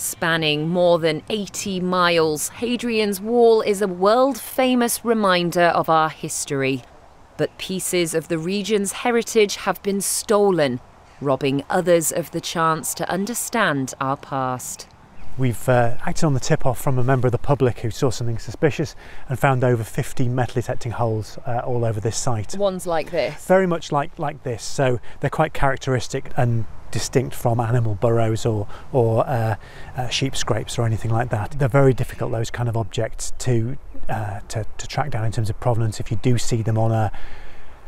Spanning more than 80 miles, Hadrian's Wall is a world famous reminder of our history. But pieces of the region's heritage have been stolen, robbing others of the chance to understand our past. We've uh, acted on the tip off from a member of the public who saw something suspicious and found over 50 metal detecting holes uh, all over this site. Ones like this? Very much like, like this. So they're quite characteristic and distinct from animal burrows or, or uh, uh, sheep scrapes or anything like that. They're very difficult, those kind of objects, to, uh, to, to track down in terms of provenance if you do see them on a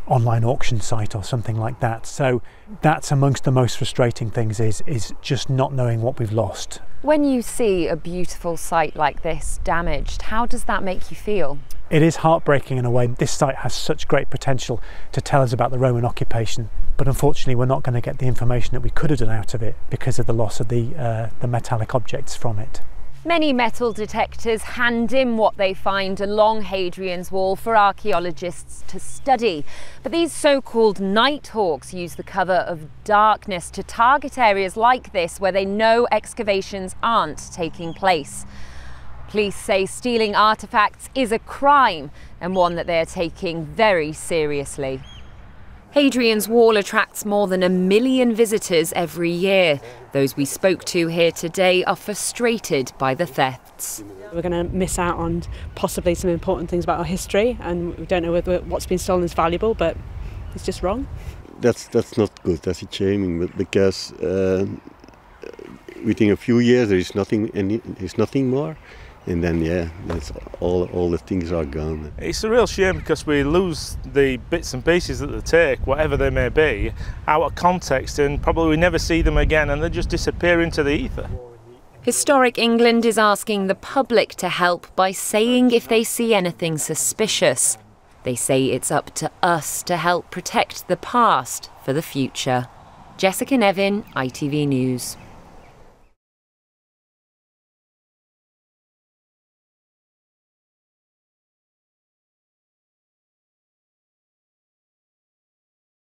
online auction site or something like that. So that's amongst the most frustrating things is, is just not knowing what we've lost. When you see a beautiful site like this damaged, how does that make you feel? It is heartbreaking in a way. This site has such great potential to tell us about the Roman occupation, but unfortunately, we're not going to get the information that we could have done out of it because of the loss of the, uh, the metallic objects from it. Many metal detectors hand in what they find along Hadrian's Wall for archaeologists to study. But these so-called nighthawks use the cover of darkness to target areas like this where they know excavations aren't taking place. Police say stealing artefacts is a crime and one that they are taking very seriously. Hadrian's Wall attracts more than a million visitors every year. Those we spoke to here today are frustrated by the thefts. We're going to miss out on possibly some important things about our history, and we don't know whether what's been stolen is valuable, but it's just wrong. That's that's not good. That's a shaming, but because uh, within a few years there is nothing, any, there's nothing more and then yeah, that's all all the things are gone. It's a real shame because we lose the bits and pieces that they take, whatever they may be, out of context, and probably we never see them again, and they just disappear into the ether. Historic England is asking the public to help by saying if they see anything suspicious. They say it's up to us to help protect the past for the future. Jessica Nevin, ITV News.